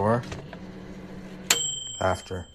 before, after.